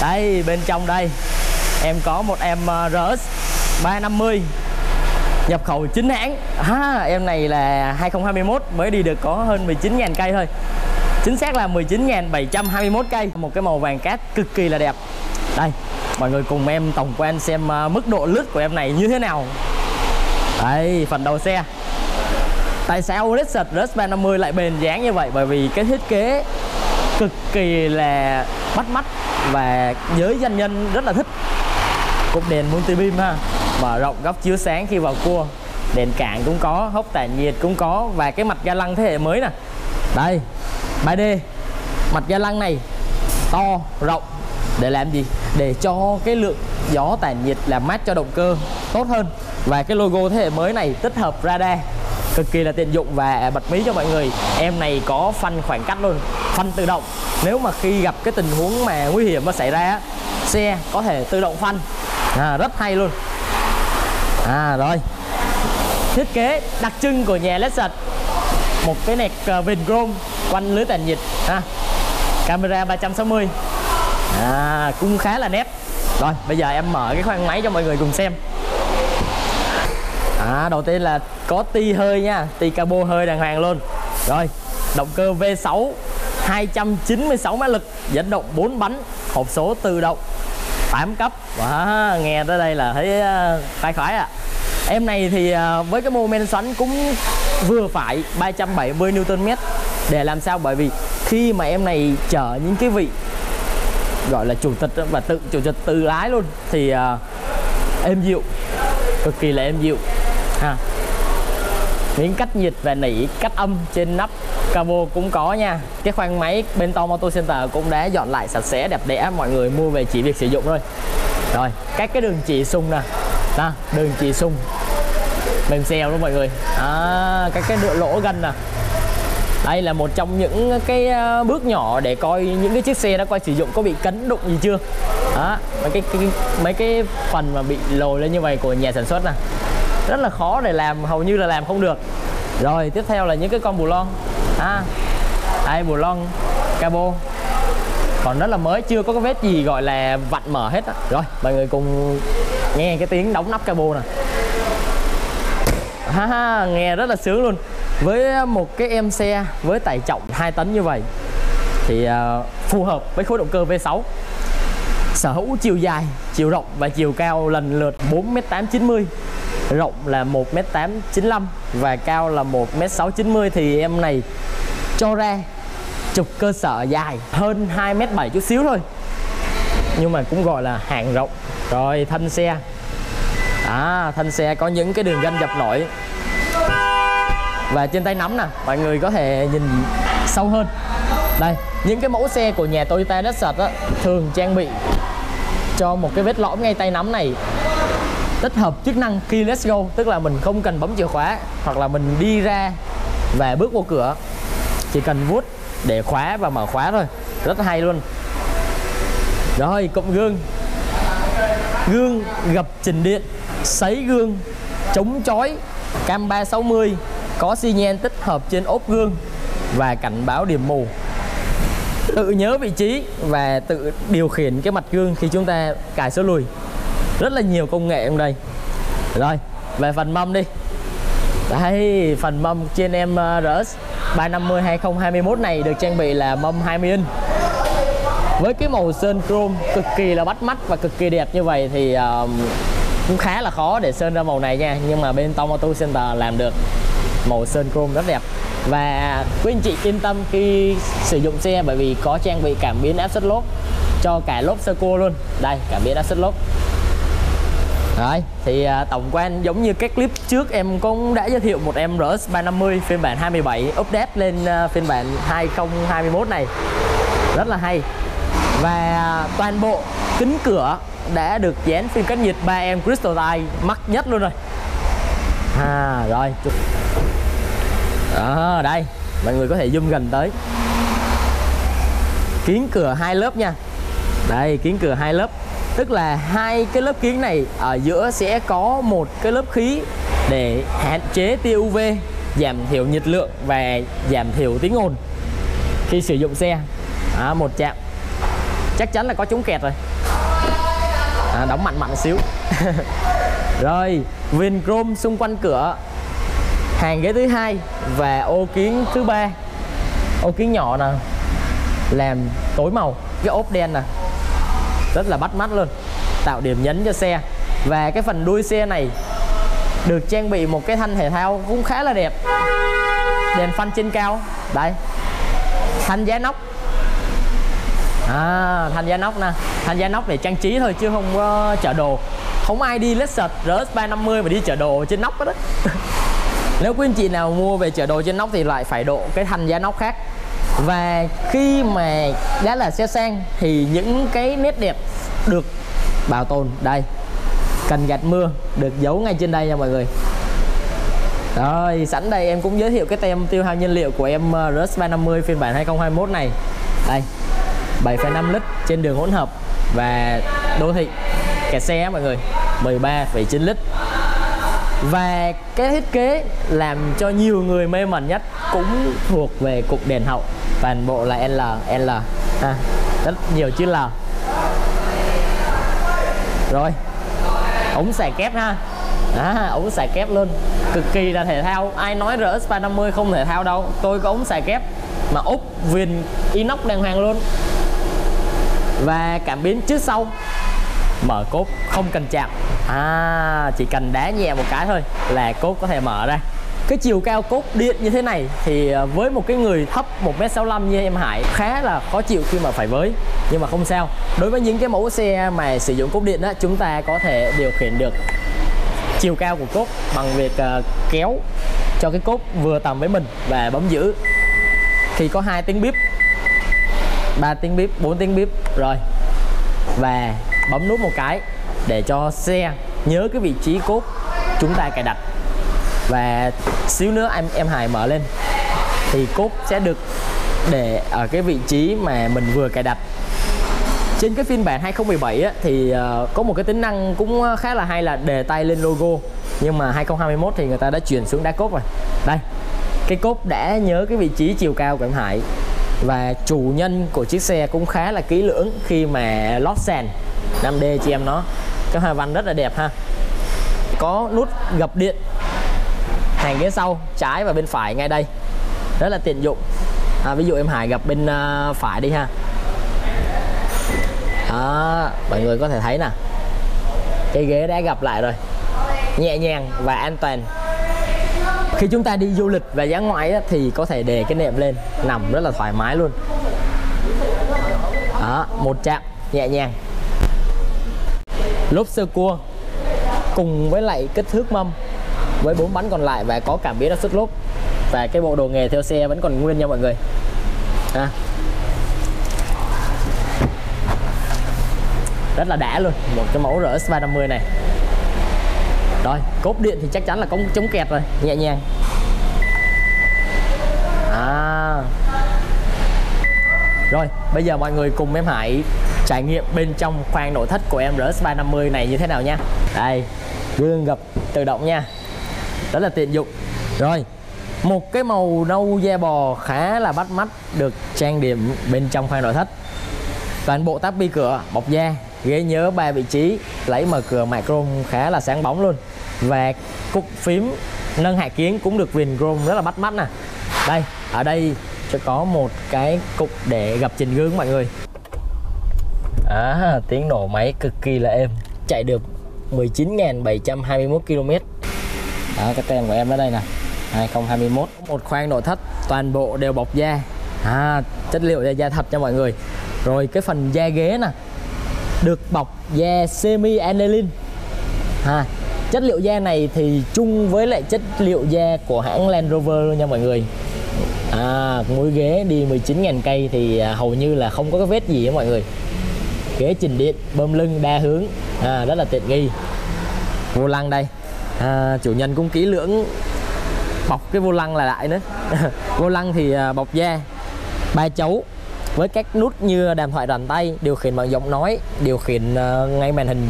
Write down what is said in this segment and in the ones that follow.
đây bên trong đây. Em có một em ờ, RS 350 nhập khẩu chính hãng. À, em này là 2021 mới đi được có hơn 19.000 cây thôi. Chính xác là 19.721 cây. Một cái màu vàng cát cực kỳ là đẹp. Đây mọi người cùng em tổng quan xem ờ, mức độ lướt của em này như thế nào. Đây phần đầu xe. Tại sao Lexus RS 350 lại bền dáng như vậy? Bởi vì cái thiết kế cực kỳ là bắt mắt và giới doanh nhân rất là thích. Cục đèn multi beam ha mở rộng góc chiếu sáng khi vào cua. Đèn cản cũng có, hốc tản nhiệt cũng có và cái mặt ga lăng thế hệ mới nè. Đây 3D mặt ga lăng này to, rộng. Để làm gì? Để cho cái lượng gió tản nhiệt làm mát cho động cơ tốt hơn. Và cái logo thế hệ mới này tích hợp radar cực kỳ là tiện dụng và bật mí cho mọi người. Em này có phanh khoảng cách luôn phanh tự động. Nếu mà khi gặp cái tình huống mà nguy hiểm mà xảy ra xe có thể tự động phanh. À, rất hay luôn. À rồi. Thiết kế đặc trưng của nhà Lexus một cái nẹt ờ, viền chrome quanh lưới tản nhiệt ha. Camera 360 à cũng khá là nét. Rồi bây giờ em mở cái khoang máy cho mọi người cùng xem à đầu tiên là có ti hơi nha. Ti cabo hơi đàng hoàng luôn. Rồi động cơ V6 296 mã lực dẫn động 4 bánh hộp số tự động 8 cấp. Wow, nghe tới đây là thấy à, khoái khoái à em này thì à, với cái mô men xoắn cũng vừa phải 370 Nm để làm sao? Bởi vì khi mà em này chở những cái vị gọi là chủ tịch và tự chủ tịch tự lái luôn thì à, uh, êm dịu cực kỳ là êm dịu ha. Miếng cách nhiệt và nỉ cách âm trên nắp cabo cũng có nha. Cái khoang máy bên Tom Auto Center cũng đã dọn lại sạch sẽ đẹp đẽ mọi người mua về chỉ việc sử dụng thôi. Rồi các cái đường chỉ sung nè. Đó, đường chỉ sung. Mềm xèo luôn mọi người. À, các cái lỗ gân nè. Đây là một trong những cái ờ, bước nhỏ để coi những cái chiếc xe đã qua sử dụng có bị cấn đụng gì chưa? Đó mấy cái, cái mấy cái phần mà bị lồi lên như vậy của nhà sản xuất nè rất là khó để làm hầu như là làm không được. Rồi tiếp theo là những cái con bù lon. À, đây bù lon cabo. Còn rất là mới chưa có cái vết gì gọi là vặn mở hết á. rồi mọi người cùng nghe cái tiếng đóng nắp cabo nè. Ha, ha nghe rất là sướng luôn. Với một cái em xe với tải trọng 2 tấn như vậy thì uh, phù hợp với khối động cơ V6 sở hữu chiều dài chiều rộng và chiều cao lần lượt 4m890 rộng là 1m895 và cao là 1m690 thì em này cho ra trục cơ sở dài hơn 2m7 chút xíu thôi. Nhưng mà cũng gọi là hàng rộng. Rồi thân xe. À thân xe có những cái đường gân dập nổi. Và trên tay nắm nè mọi người có thể nhìn sâu hơn. Đây những cái mẫu xe của nhà Toyota Desert á, thường trang bị cho một cái vết lõm ngay tay nắm này tích hợp chức năng keyless go. Tức là mình không cần bấm chìa khóa, hoặc là mình đi ra và bước vô cửa. Chỉ cần vuốt để khóa và mở khóa thôi. Rất hay luôn. Rồi cộng gương. Gương gập trình điện, sấy gương, chống chói, cam 360 có xi nhan tích hợp trên ốp gương và cảnh báo điểm mù. Tự nhớ vị trí và tự điều khiển cái mặt gương khi chúng ta cài số lùi rất là nhiều công nghệ trong đây. Rồi về phần mâm đi. Đây phần mâm trên em RS 350 2021 này được trang bị là mâm 20 inch. Với cái màu sơn chrome cực kỳ là bắt mắt và cực kỳ đẹp như vậy thì uh, cũng khá là khó để sơn ra màu này nha. Nhưng mà bên Tom Auto Center làm được màu sơn chrome rất đẹp. Và quý anh chị yên tâm khi sử dụng xe bởi vì có trang bị cảm biến áp suất lốp cho cả lốp sơ cua luôn. Đây cảm biến áp suất lốp rồi thì à, tổng quan giống như các clip trước em cũng đã giới thiệu một em RS 350 phiên bản 27 update lên à, phiên bản 2021 này. Rất là hay. Và à, toàn bộ kính cửa đã được dán phim cách nhiệt 3M Crystal Tide mắc nhất luôn rồi. À rồi à, đây mọi người có thể zoom gần tới. Kiến cửa hai lớp nha. Đây kiến cửa hai lớp tức là hai cái lớp kiến này ở giữa sẽ có một cái lớp khí để hạn chế tia UV giảm thiểu nhiệt lượng và giảm thiểu tiếng ồn khi sử dụng xe. À, một chạm. Chắc chắn là có chống kẹt rồi. À, đóng mạnh mạnh xíu. Rồi viền chrome xung quanh cửa. Hàng ghế thứ hai và ô kiến thứ ba. Ô kiến nhỏ nè. Làm tối màu. Cái ốp đen nè rất là bắt mắt luôn. Tạo điểm nhấn cho xe. Và cái phần đuôi xe này được trang bị một cái thanh thể thao cũng khá là đẹp. Đèn phanh trên cao. Đây. Thanh giá nóc. À, thanh giá nóc nè. Thanh giá nóc để trang trí thôi chứ không có chở đồ. Không ai đi Lexus RS 350 mà đi chở đồ trên nóc đó nếu quý anh chị nào mua về chở đồ trên nóc thì lại phải độ cái thanh giá nóc khác và khi mà đã là xe sang thì những cái nét đẹp được bảo tồn đây. Cần gạt mưa được giấu ngay trên đây nha mọi người. Rồi sẵn đây em cũng giới thiệu cái tem tiêu hao nhiên liệu của em ờ, RS 350 phiên bản 2021 này. Đây 7,5 lít trên đường hỗn hợp và đô thị kẹt xe mọi người 13,9 lít. Và cái thiết kế làm cho nhiều người mê mẩn nhất cũng thuộc về cục đèn hậu toàn bộ là L L. À, rất nhiều chữ L. Rồi ống xài kép ha. À, ống xài kép luôn. Cực kỳ là thể thao. Ai nói RS 350 không thể thao đâu. Tôi có ống xài kép mà úp viền inox đàng hoàng luôn. Và cảm biến trước sau. Mở cốt không cần chạm. À chỉ cần đá nhẹ một cái thôi là cốt có thể mở ra cái chiều cao cốt điện như thế này thì ờ, với một cái người thấp 1m65 như em Hải khá là khó chịu khi mà phải với nhưng mà không sao. Đối với những cái mẫu xe mà sử dụng cốt điện á chúng ta có thể điều khiển được chiều cao của cốt bằng việc uh, kéo cho cái cốt vừa tầm với mình và bấm giữ. Thì có hai tiếng bíp 3 tiếng bíp 4 tiếng bíp rồi. Và bấm nút một cái để cho xe nhớ cái vị trí cốt chúng ta cài đặt và xíu nữa em em Hải mở lên. Thì cốt sẽ được để ở cái vị trí mà mình vừa cài đặt. Trên cái phiên bản 2017 á, thì uh, có một cái tính năng cũng khá là hay là đề tay lên logo. Nhưng mà 2021 thì người ta đã chuyển xuống đá cốt rồi. Đây cái cốt đã nhớ cái vị trí chiều cao của em Hải. Và chủ nhân của chiếc xe cũng khá là kỹ lưỡng khi mà lót sàn 5D chị em nó. Cái hoa văn rất là đẹp ha. Có nút gập điện hàng ghế sau trái và bên phải ngay đây. Rất là tiện dụng. À, ví dụ em Hải gặp bên uh, phải đi ha. Đó mọi người có thể thấy nè. Cái ghế đã gặp lại rồi. Nhẹ nhàng và an toàn. Khi chúng ta đi du lịch và giá ngoại á, thì có thể đề cái nệm lên nằm rất là thoải mái luôn. Đó một chạm nhẹ nhàng. Lốp sơ cua cùng với lại kích thước mâm với bốn bánh còn lại và có cảm biến áp suất lốp. Và cái bộ đồ nghề theo xe vẫn còn nguyên nha mọi người. À. rất là đã luôn. Một cái mẫu RS 350 này. Rồi cốt điện thì chắc chắn là có chống kẹt rồi. Nhẹ nhàng. À. Rồi, bây giờ mọi người cùng em Hải trải nghiệm bên trong khoang nội thất của em RS 350 này như thế nào nha. Đây, gương gập tự động nha đó là tiện dụng. Rồi một cái màu nâu da bò khá là bắt mắt được trang điểm bên trong khoang nội thất. Toàn bộ táp bi cửa bọc da ghế nhớ ba vị trí lấy mở cửa mạ chrome khá là sáng bóng luôn. Và cục phím nâng hạ kiến cũng được viền chrome rất là bắt mắt nè. Đây ở đây sẽ có một cái cục để gặp trình gương mọi người. À, tiếng nổ máy cực kỳ là êm chạy được 19.721 km đó cái tem của em ở đây nè. 2021 một khoang nội thất toàn bộ đều bọc da. À, chất liệu da, da thật cho mọi người. Rồi cái phần da ghế nè được bọc da semi aniline à, chất liệu da này thì chung với lại chất liệu da của hãng Land Rover luôn nha mọi người. À, mũi ghế đi 19.000 cây thì à, hầu như là không có cái vết gì á mọi người. Ghế trình điện bơm lưng đa hướng. À, rất là tiện nghi. Vô lăng đây à, chủ nhân cũng kỹ lưỡng bọc cái vô lăng là lại nữa. Vô lăng thì à, bọc da ba chấu với các nút như đàm thoại rành tay điều khiển bằng giọng nói điều khiển à, ngay màn hình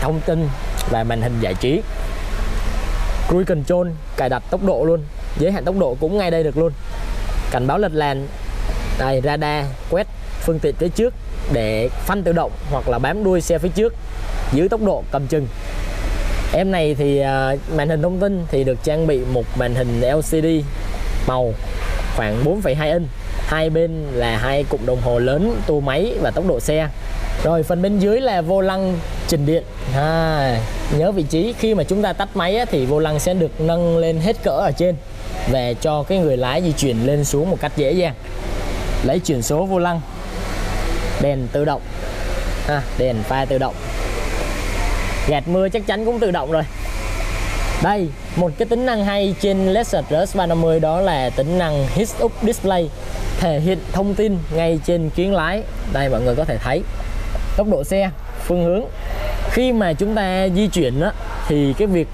thông tin và màn hình giải trí. Cruise control cài đặt tốc độ luôn giới hạn tốc độ cũng ngay đây được luôn. Cảnh báo lệch làn đây radar quét phương tiện phía trước để phanh tự động hoặc là bám đuôi xe phía trước giữ tốc độ cầm chừng em này thì uh, màn hình thông tin thì được trang bị một màn hình LCD màu khoảng 4,2 inch. Hai bên là hai cụm đồng hồ lớn tua máy và tốc độ xe. Rồi phần bên dưới là vô lăng trình điện. À, nhớ vị trí. Khi mà chúng ta tắt máy á, thì vô lăng sẽ được nâng lên hết cỡ ở trên về cho cái người lái di chuyển lên xuống một cách dễ dàng. Lấy chuyển số vô lăng. Đèn tự động. À, đèn pha tự động gạt mưa chắc chắn cũng tự động rồi. Đây một cái tính năng hay trên Lexus RS 350 đó là tính năng Heads Up Display thể hiện thông tin ngay trên kiếng lái. Đây mọi người có thể thấy tốc độ xe phương hướng. Khi mà chúng ta di chuyển đó, thì cái việc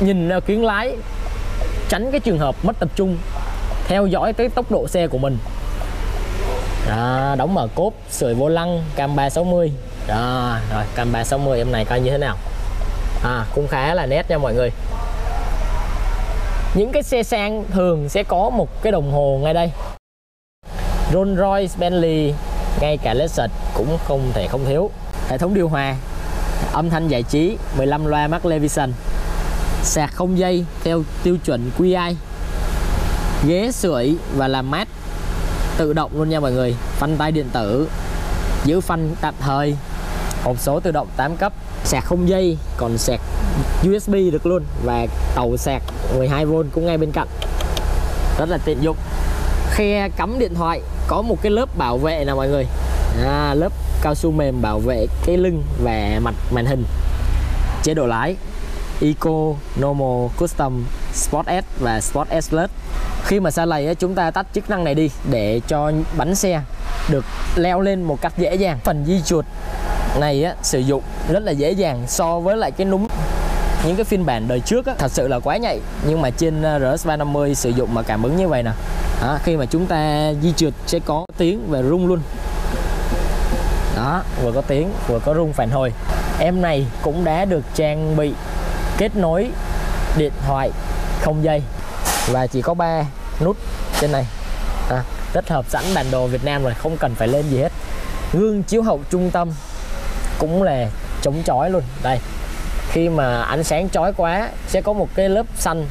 nhìn ra kiếng lái tránh cái trường hợp mất tập trung theo dõi tới tốc độ xe của mình. À, đóng mở cốp sưởi vô lăng cam 360 đó rồi cam 360 em này coi như thế nào? À cũng khá là nét nha mọi người. Những cái xe sang thường sẽ có một cái đồng hồ ngay đây. Rolls Royce Bentley, ngay cả Lexus cũng không thể không thiếu. Hệ thống điều hòa, âm thanh giải trí 15 loa Mark Levinson. Sạc không dây theo tiêu chuẩn QI ghế sưởi và làm mát tự động luôn nha mọi người. Phanh tay điện tử, giữ phanh tạm thời hộp số tự động 8 cấp sạc không dây còn sạc USB được luôn. Và tàu sạc 12V cũng ngay bên cạnh. Rất là tiện dụng. Khe cắm điện thoại có một cái lớp bảo vệ nè mọi người. À, lớp cao su mềm bảo vệ cái lưng và mặt màn hình. Chế độ lái Eco, Normal, Custom, Sport S và Sport S Plus. Khi mà xa lầy chúng ta tắt chức năng này đi để cho bánh xe được leo lên một cách dễ dàng. Phần di chuột này á, sử dụng rất là dễ dàng so với lại cái núm những cái phiên bản đời trước á, thật sự là quá nhạy nhưng mà trên ờ, RS 350 sử dụng mà cảm ứng như vậy nè. Đó, khi mà chúng ta di trượt sẽ có tiếng và rung luôn. Đó vừa có tiếng vừa có rung phản hồi. Em này cũng đã được trang bị kết nối điện thoại không dây và chỉ có 3 nút trên này. À, tích hợp sẵn bản đồ Việt Nam rồi không cần phải lên gì hết. Gương chiếu hậu trung tâm cũng là chống chói luôn. Đây khi mà ánh sáng chói quá sẽ có một cái lớp xanh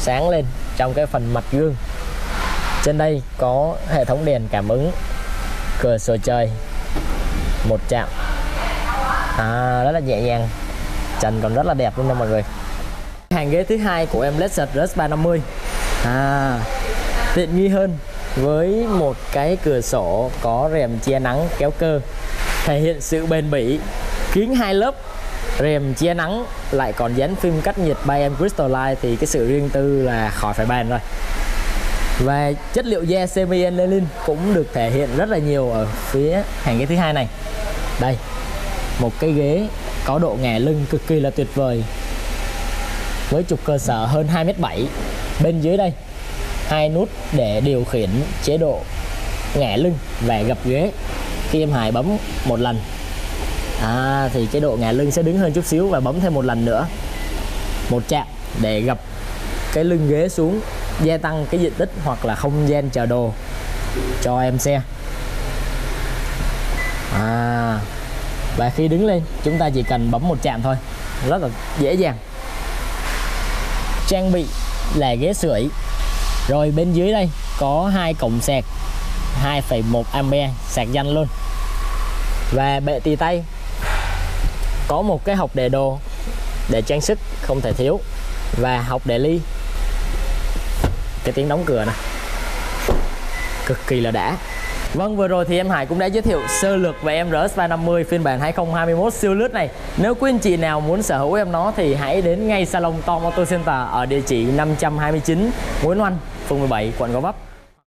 sáng lên trong cái phần mặt gương. Trên đây có hệ thống đèn cảm ứng cửa sổ trời một chạm à, rất là nhẹ nhàng. Trần còn rất là đẹp luôn nha mọi người. Hàng ghế thứ hai của em Lexus RS 350 à, tiện nghi hơn với một cái cửa sổ có rèm che nắng kéo cơ thể hiện sự bền bỉ kính hai lớp rèm che nắng lại còn dán phim cách nhiệt bay em Crystalline thì cái sự riêng tư là khỏi phải bàn rồi. Và chất liệu da semi aniline cũng được thể hiện rất là nhiều ở phía hàng ghế thứ hai này. Đây, một cái ghế có độ ngả lưng cực kỳ là tuyệt vời, với trục cơ sở hơn 2m7 bên dưới đây, hai nút để điều khiển chế độ ngả lưng và gập ghế khi em Hải bấm một lần. À, thì chế độ ngả lưng sẽ đứng hơn chút xíu và bấm thêm một lần nữa. Một chạm để gập cái lưng ghế xuống gia tăng cái diện tích hoặc là không gian chờ đồ cho em xe. À và khi đứng lên chúng ta chỉ cần bấm một chạm thôi. Rất là dễ dàng. Trang bị là ghế sưởi. Rồi bên dưới đây có hai cổng sạc. 2,1 ampe sạc danh luôn. Và bệ tì tay có một cái hộc để đồ để trang sức không thể thiếu và hộc để ly. Cái tiếng đóng cửa này cực kỳ là đã. Vâng vừa rồi thì em Hải cũng đã giới thiệu sơ lược về em RS 350 phiên bản 2021 siêu lướt này. Nếu quý anh chị nào muốn sở hữu em nó thì hãy đến ngay salon Tom Auto Center ở địa chỉ 529 Nguyễn Oanh, phường 17, quận Gò Vấp.